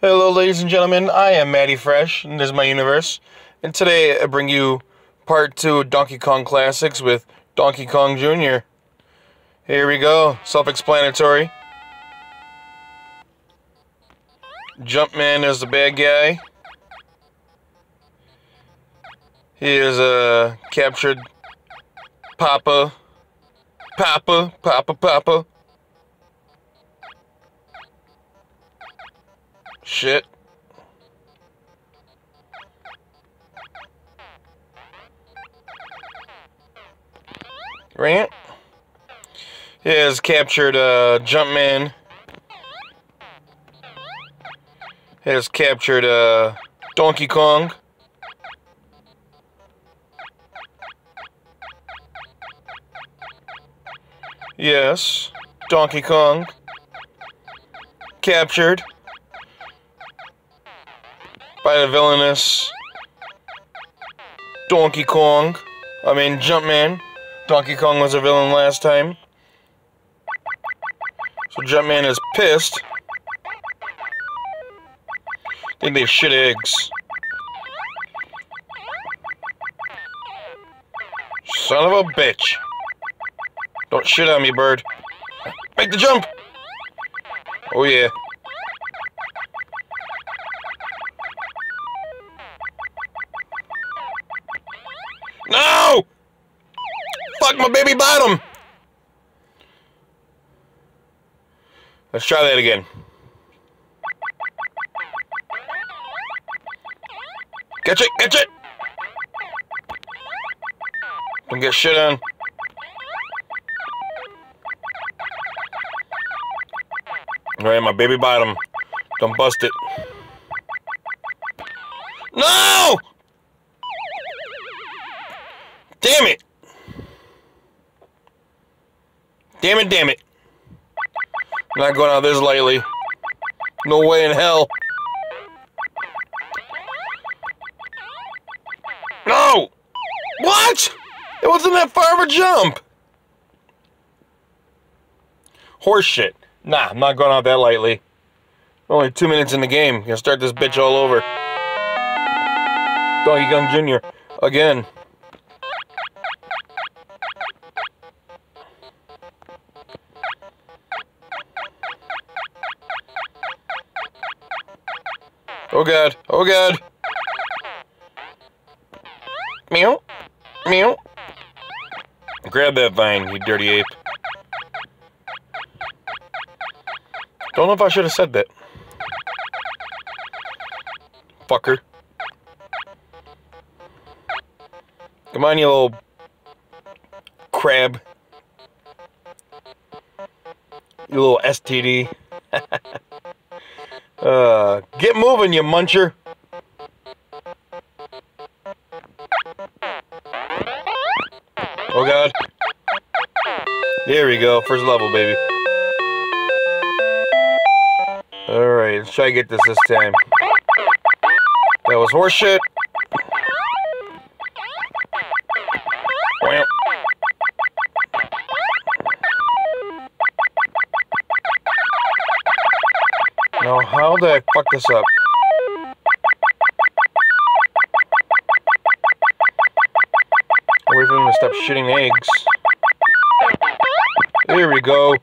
Hello, ladies and gentlemen. I am Matty Fresh, and this is my universe. And today I bring you part two of Donkey Kong Classics with Donkey Kong Jr. Here we go. Self-explanatory. Jumpman is the bad guy. He is uh, captured Papa. Papa, Papa, Papa. Shit. Rant. Has captured uh, Jumpman. Has captured uh, Donkey Kong. Yes, Donkey Kong. Captured by the villainous Donkey Kong. I mean, Jumpman. Donkey Kong was a villain last time. So Jumpman is pissed. think they shit eggs. Son of a bitch. Don't shit on me, bird. Make the jump! Oh yeah. Fuck my baby bottom! Let's try that again. Catch it, catch it! Don't get shit on. Alright, my baby bottom. Don't bust it. No! Damn it, damn it. Not going out this lightly. No way in hell. No! What? It wasn't that far of a jump. Horseshit. Nah, I'm not going out that lightly. Only two minutes in the game. Gonna start this bitch all over. Donkey Kong Jr. Again. Oh god, oh god. Meow, meow. Grab that vine, you dirty ape. Don't know if I should have said that. Fucker. Come on, you little crab. You little STD. uh, get moving, you muncher. Oh god. There we go. First level, baby. Alright, let's try to get this this time. That was horseshit. Well. Now, how did I fuck this up? Wait for to stop shitting eggs. There we go.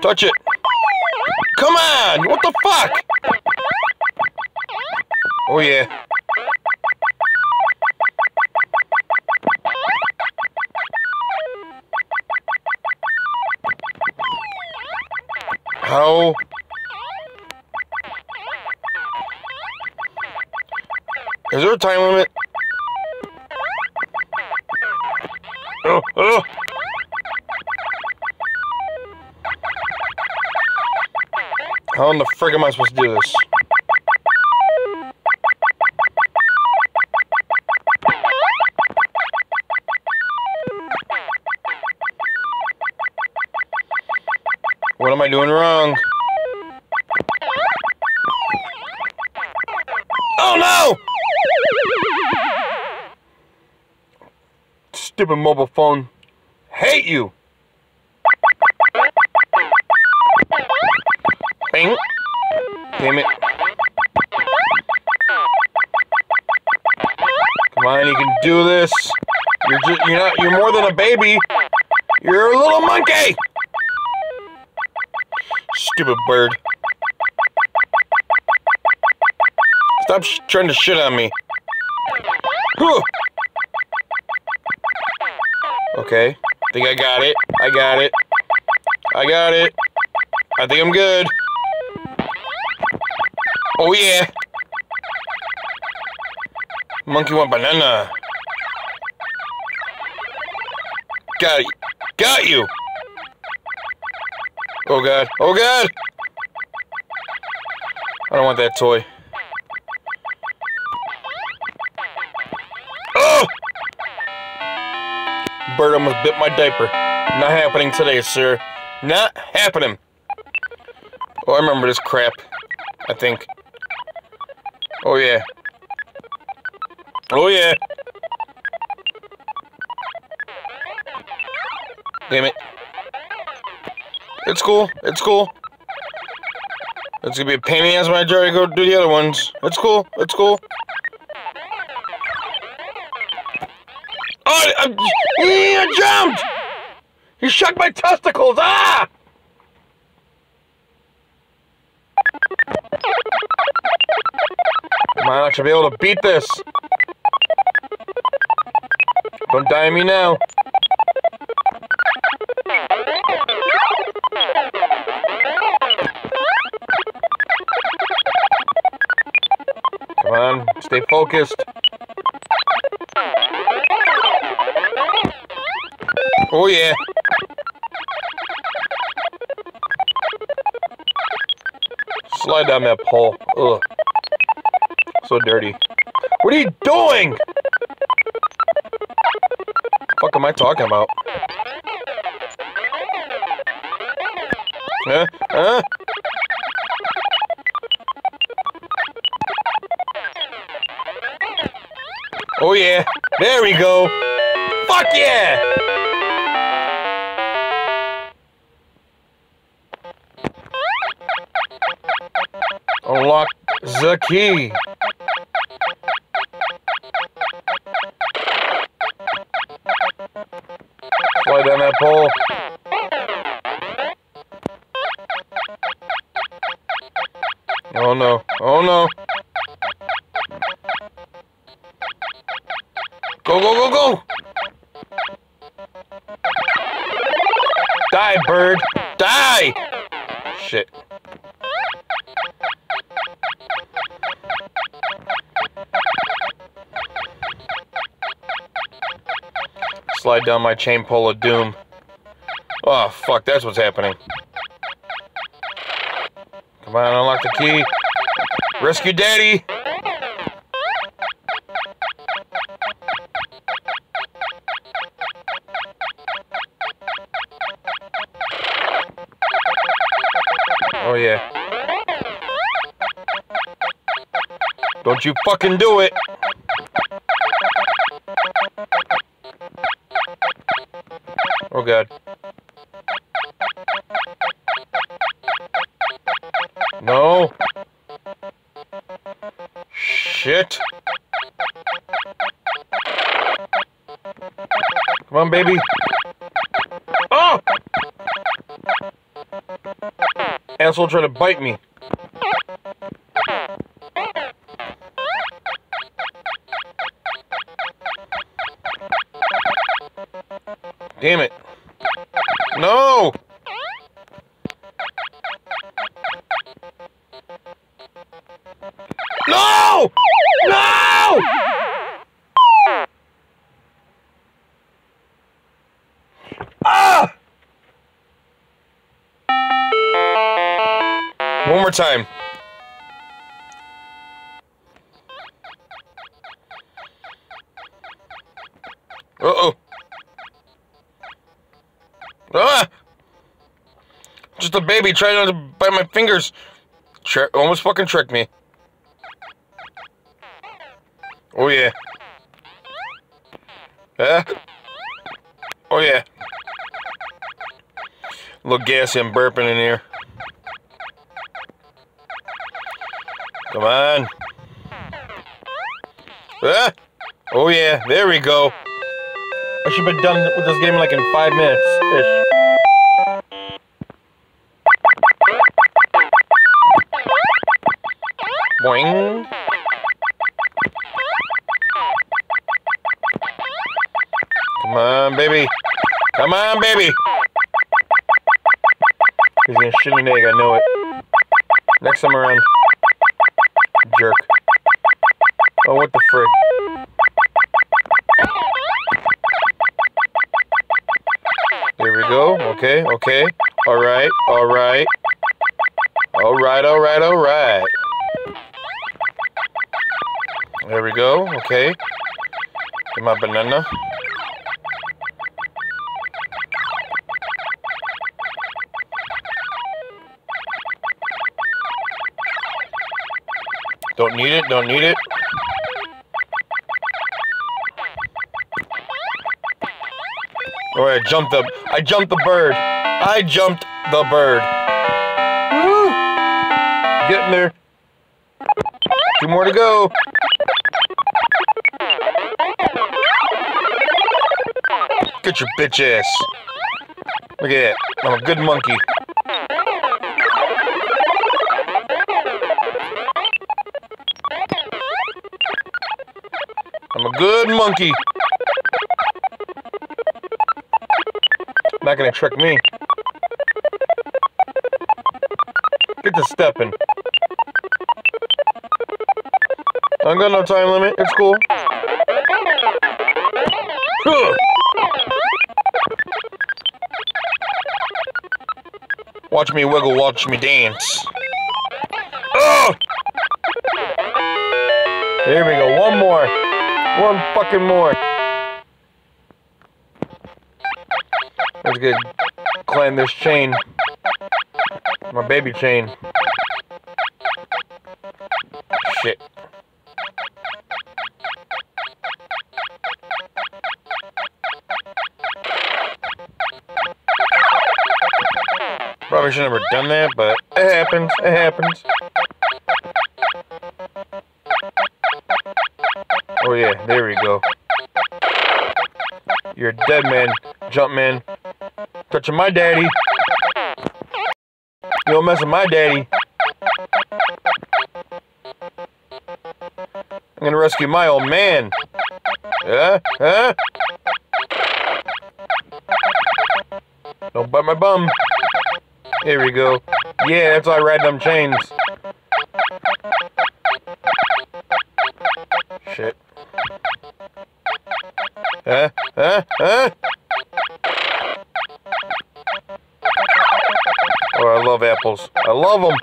Touch it. Come on! What the fuck? Oh yeah. How? Is there a time limit? Oh, oh. How in the frick am I supposed to do this? Doing wrong? Oh no! Stupid mobile phone hate you. Bing. Damn it. Come on, you can do this. You're just, you're not, you're more than a baby. You're a little monkey. Stupid bird. Stop trying to shit on me. Whew. Okay. Think I got it. I got it. I got it. I think I'm good. Oh yeah. Monkey want banana. Got it. Got you. Oh god. Oh god. I don't want that toy. Oh! Bird almost bit my diaper. Not happening today, sir. Not happening. Oh, I remember this crap. I think. Oh, yeah. Oh, yeah. Damn it. It's cool. It's cool. It's gonna be a pain in the ass when I try to go do the other ones. It's cool. It's cool. Oh, I, I jumped! You shook my testicles! Ah! On, I should be able to beat this. Don't die on me now. Stay focused. Oh yeah. Slide down that pole. Ugh. So dirty. What are you doing? fuck am I talking about? Huh? Huh? Oh yeah. There we go. Fuck yeah! Unlock the key. Slide down that pole. Oh no. Oh no. Go, go, go, go! Die, bird! Die! Shit. Slide down my chain pole of doom. Oh, fuck, that's what's happening. Come on, unlock the key. Rescue Daddy! Don't you fucking do it! Oh, God. No! Shit! Come on, baby! Oh! Asshole trying to bite me. Damn it. No! No! No! Ah! One more time. Just a baby trying not to bite my fingers. Tri almost fucking tricked me. Oh yeah. Yeah. Oh yeah. A little gassy and burping in here. Come on. Ah! Oh yeah, there we go. I should be done with this game like in five minutes Come on, baby. Come on, baby. He's gonna an egg, I know it. Next time around. Jerk. Oh, what the frig? There we go. Okay, okay. Alright, alright. Alright, alright, alright. There we go. Okay. Get my banana. Don't need it, don't need it. Right, I jumped the, I jumped the bird. I jumped the bird. Woo! Getting there. Two more to go. Get your bitch ass. Look at that. I'm a good monkey. Good monkey. Not gonna trick me. Get to stepping. I ain't got no time limit. It's cool. Watch me wiggle, watch me dance. Oh! There we go. One fucking more. Let's get climb this chain. My baby chain. Shit. Probably should have never done that, but it happens. It happens. Oh yeah, there we go. You're a dead man, jump man. Touching my daddy. You don't mess with my daddy. I'm gonna rescue my old man. Yeah? Huh? Don't bite my bum. Here we go. Yeah, that's why I ride them chains. Huh? Huh? Huh? Oh, I love apples. I love them.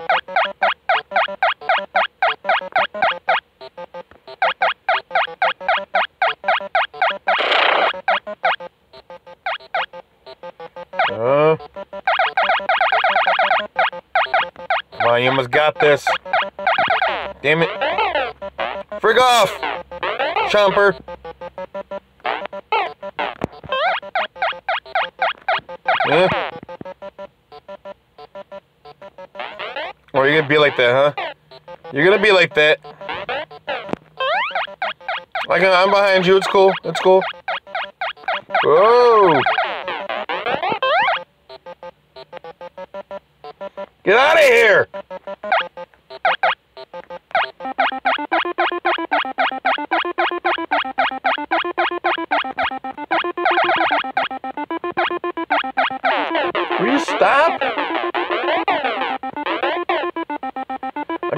Uh, come almost got this. Damn it. Frig off! Chomper. Yeah. Or you're gonna be like that, huh? You're gonna be like that. Like I'm behind you. It's cool. It's cool. Whoa! Get out of here!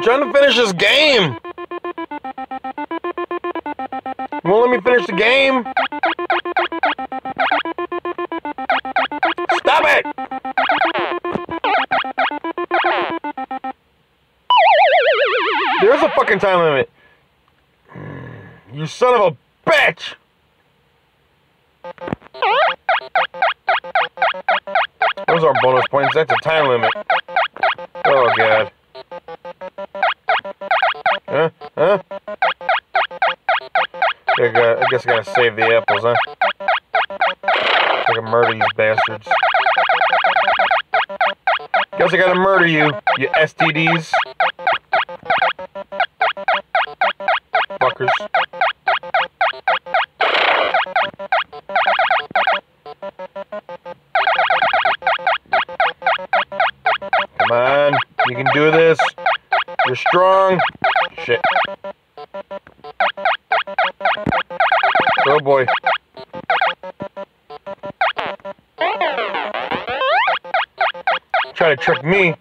I'm trying to finish this game. Won't let me finish the game? Stop it! There's a fucking time limit. You son of a bitch! Those aren't bonus points, that's a time limit. Oh god. Huh? Huh? I, guess I gotta save the apples, huh? I can murder these bastards. Guess I gotta murder you, you STDs. Fuckers. Come on, you can do this. You're strong. Shit. Oh boy. Try to trick me.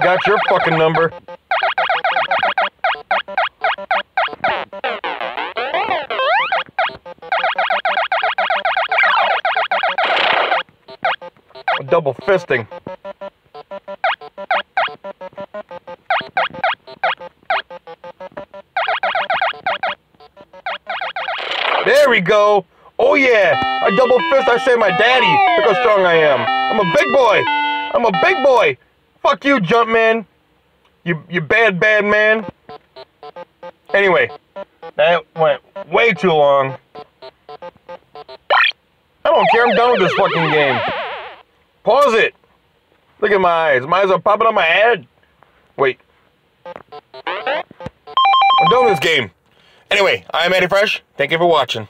Got your fucking number. Double fisting. There we go. Oh yeah, I double fist. I say my daddy. Look how strong I am. I'm a big boy. I'm a big boy. Fuck you, Jumpman. You you bad bad man. Anyway, that went way too long. I don't care. I'm done with this fucking game. Pause it. Look at my eyes. My eyes are popping on my head. Wait. I'm done with this game. Anyway, I'm Matty Fresh. Thank you for watching.